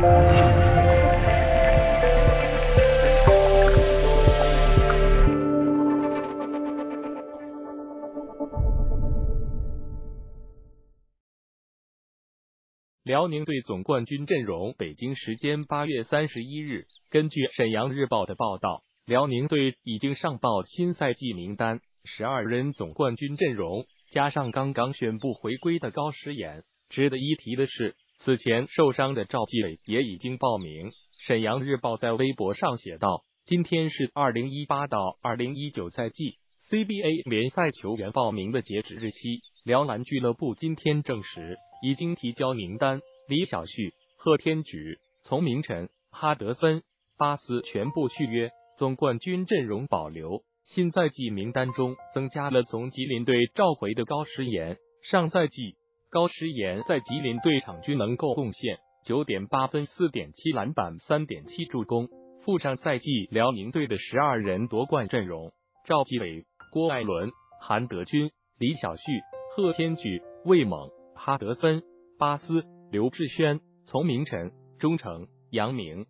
辽宁队总冠军阵容：北京时间八月三十一日，根据沈阳日报的报道，辽宁队已经上报新赛季名单，十二人总冠军阵容加上刚刚宣布回归的高诗岩。值得一提的是，此前受伤的赵继伟也已经报名。沈阳日报在微博上写道：“今天是二零一八到二零一九赛季 CBA 联赛球员报名的截止日期。辽篮俱乐部今天证实。”已经提交名单，李晓旭、贺天举、丛明晨、哈德森、巴斯全部续约，总冠军阵容保留。新赛季名单中增加了从吉林队召回的高诗岩。上赛季，高诗岩在吉林队场均能够贡献九点八分、四点七篮板、三点七助攻。附上赛季辽宁队的十二人夺冠阵容：赵继伟、郭艾伦、韩德君、李晓旭、贺天举、魏猛。哈德森、巴斯、刘志轩、丛明晨、钟诚、杨明。